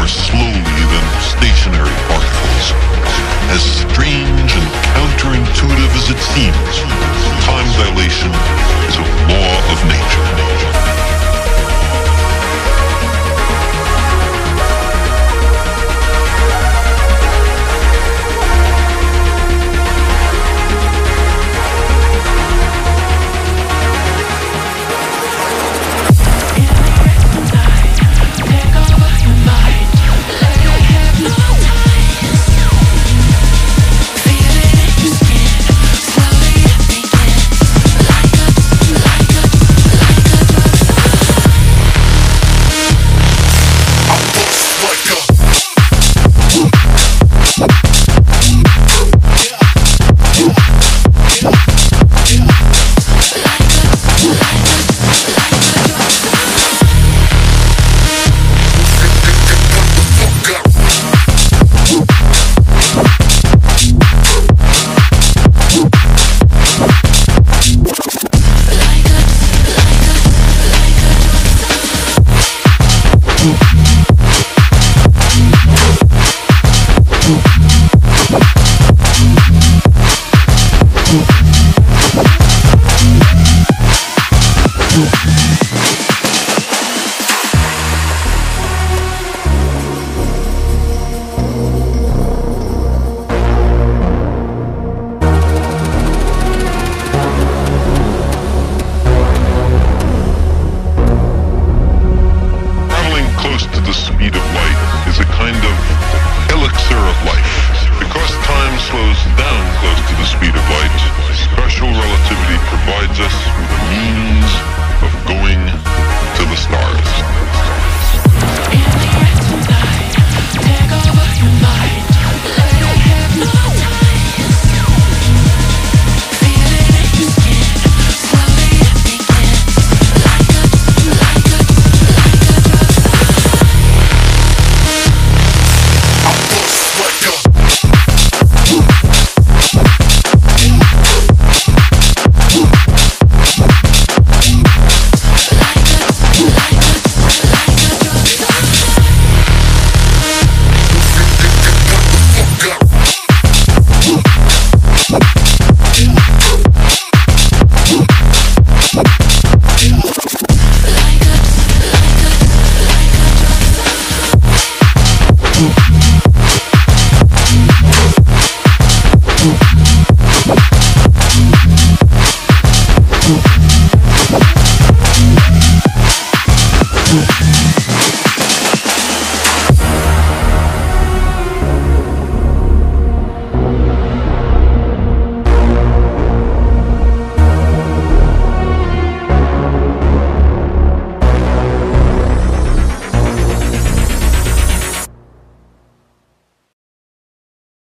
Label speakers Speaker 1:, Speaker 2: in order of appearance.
Speaker 1: or slow.